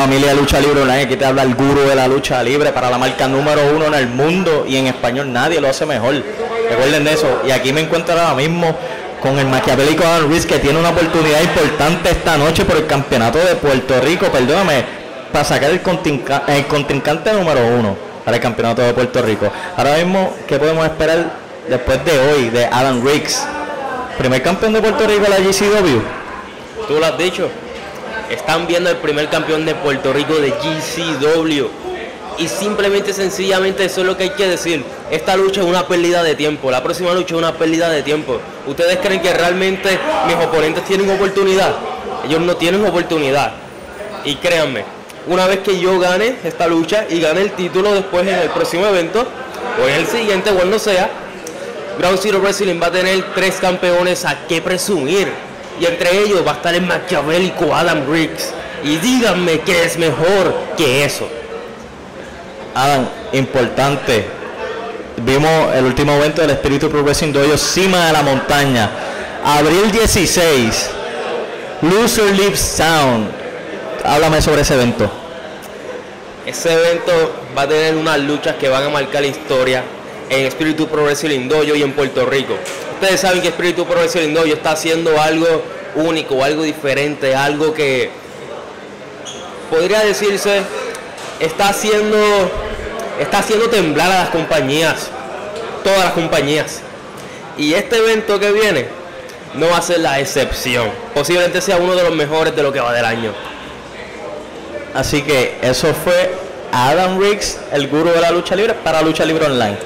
familia lucha libre online. Aquí te habla el gurú de la lucha libre para la marca número uno en el mundo y en español nadie lo hace mejor. Recuerden de eso. Y aquí me encuentro ahora mismo con el maquiavélico Adam Ruiz que tiene una oportunidad importante esta noche por el campeonato de Puerto Rico. Perdóname, para sacar el, continca- el contrincante número uno para el campeonato de Puerto Rico. Ahora mismo, ¿qué podemos esperar después de hoy de Adam Riggs? Primer campeón de Puerto Rico la GCW. Tú lo has dicho. Están viendo el primer campeón de Puerto Rico de GCW. Y simplemente, sencillamente, eso es lo que hay que decir. Esta lucha es una pérdida de tiempo. La próxima lucha es una pérdida de tiempo. ¿Ustedes creen que realmente mis oponentes tienen oportunidad? Ellos no tienen oportunidad. Y créanme, una vez que yo gane esta lucha y gane el título después en el próximo evento, o en el siguiente, o no sea, Ground Zero Wrestling va a tener tres campeones a qué presumir. Y entre ellos va a estar el maquiavélico Adam Riggs. Y díganme qué es mejor que eso. Adam, importante. Vimos el último evento del Espíritu Progressing Dojo, cima de la montaña. Abril 16. Loser Lives Sound. Háblame sobre ese evento. Ese evento va a tener unas luchas que van a marcar la historia en Espíritu Pro Wrestling Dojo y en Puerto Rico. Ustedes saben que Espíritu Pro Wrestling Dojo está haciendo algo único, algo diferente, algo que podría decirse está haciendo está haciendo temblar a las compañías, todas las compañías. Y este evento que viene no va a ser la excepción. Posiblemente sea uno de los mejores de lo que va del año. Así que eso fue Adam Riggs, el gurú de la lucha libre, para Lucha Libre Online.